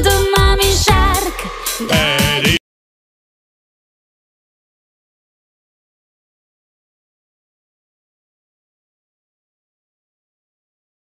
de demain.